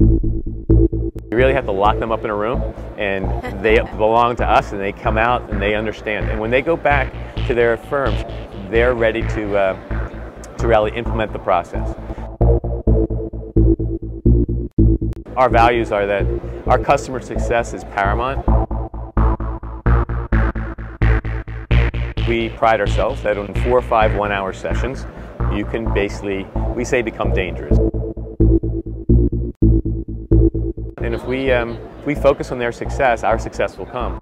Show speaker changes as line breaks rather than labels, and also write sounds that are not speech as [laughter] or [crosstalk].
You really have to lock them up in a room and [laughs] they belong to us and they come out and they understand. And when they go back to their firms, they're ready to, uh, to really implement the process. Our values are that our customer success is paramount. We pride ourselves that in four or five one-hour sessions, you can basically, we say become dangerous. And if we, um, we focus on their success, our success will come.